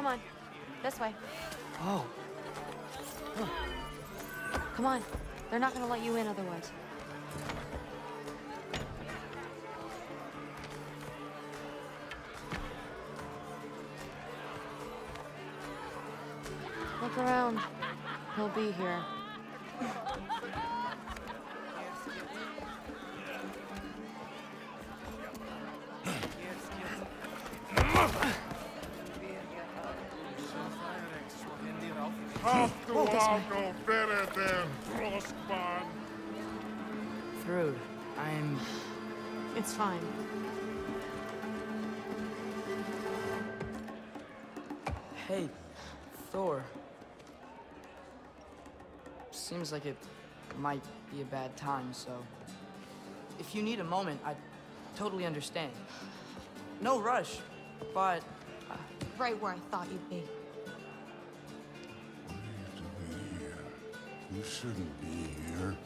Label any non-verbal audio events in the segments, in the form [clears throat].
Come on. This way. Oh, Come on. They're not gonna let you in otherwise. Look around. He'll be here. [laughs] Du auch noch than der Frostbahn? Thrud, I'm. It's fine. Hey, Thor. Seems like it might be a bad time, so. If you need a moment, I totally understand. No rush, but. Uh, right where I thought you'd be. You shouldn't be here.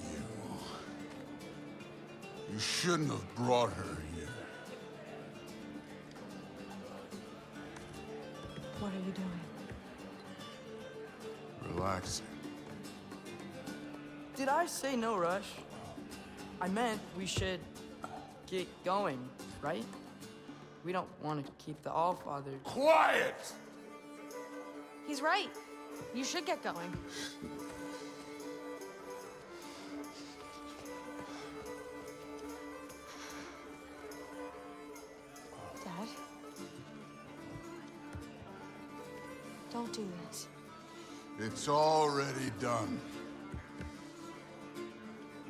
You. You shouldn't have brought her here. What are you doing? Relaxing. Did I say no rush? I meant we should get going, right? We don't want to keep the Allfather. Quiet! He's right. You should get going. Dad? Don't do this. It's already done.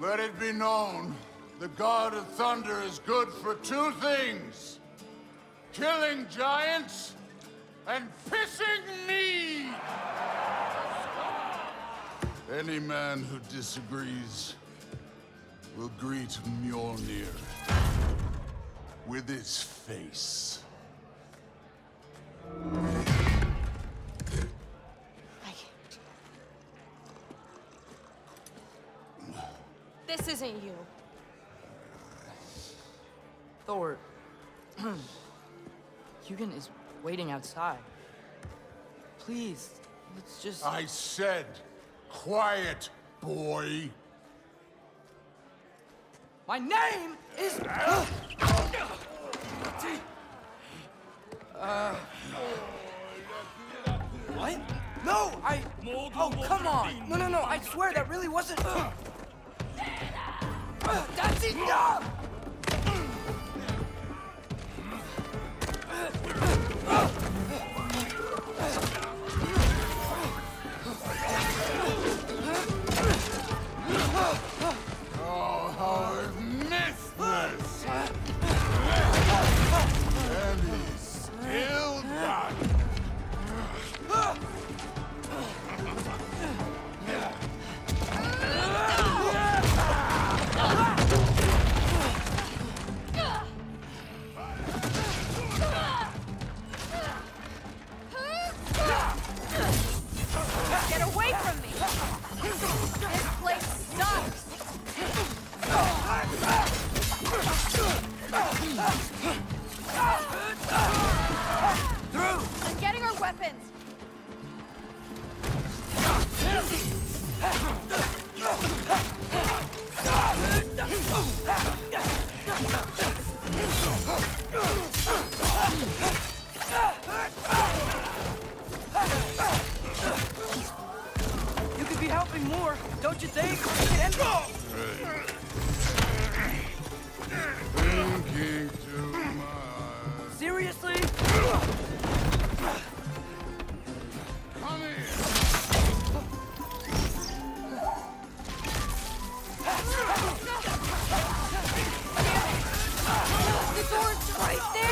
Let it be known, the God of Thunder is good for two things. Killing giants and pissing me! Any man who disagrees will greet Mjolnir with his face. I can't. This isn't you. Thor. [clears throat] Hugin is waiting outside. Please, let's just. I said, quiet, boy. My name is. uh. What? No, I. Oh, come on. No, no, no. I swear that really wasn't. That's enough! You think? And Thinking too much. seriously? Come here. The door's right there!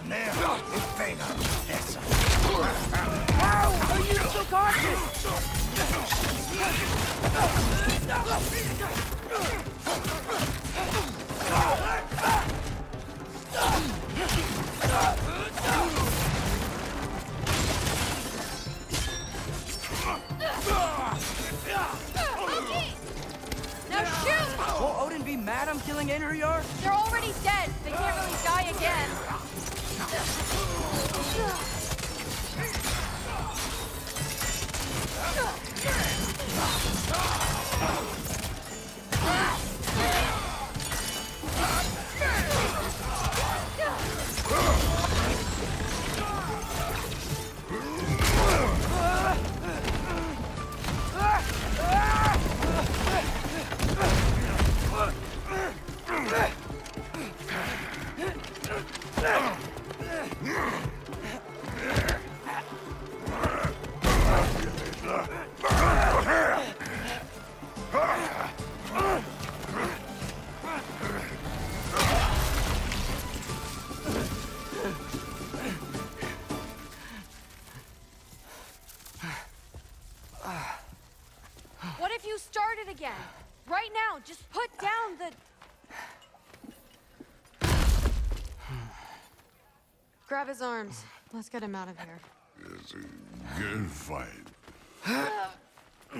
down there in Fana. Yes, sir. Are you still conscious? Now shoot! Will Odin be mad I'm killing Einherjar? They're already dead. They can't really die again. What you started again? Right now, just put down the... Grab his arms. Let's get him out of here. It's a good fight. [sighs] Uh,